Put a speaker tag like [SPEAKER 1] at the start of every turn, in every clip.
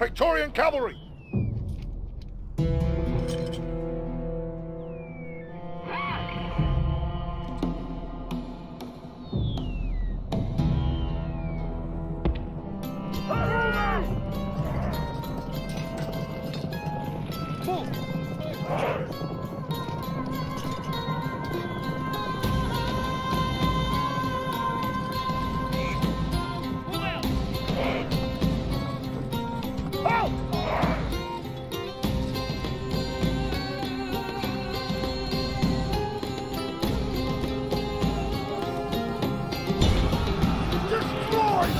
[SPEAKER 1] Praetorian cavalry!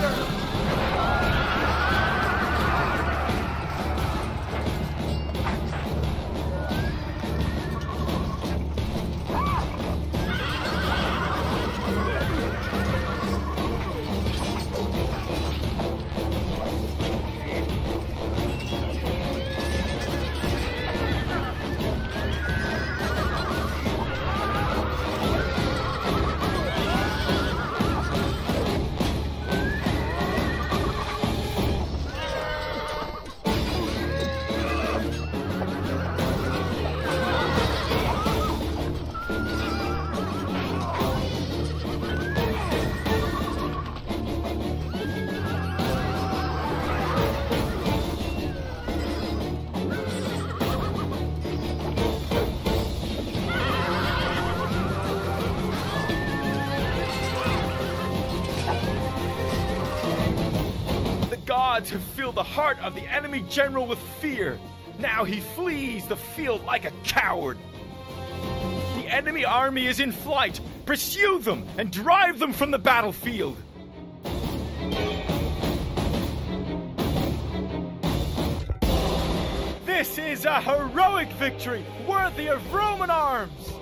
[SPEAKER 1] Them!
[SPEAKER 2] Gods have filled the heart of the enemy general with fear. Now he flees the field like a coward. The enemy army is in flight. Pursue them and drive them from the battlefield. This is a heroic victory worthy of Roman arms.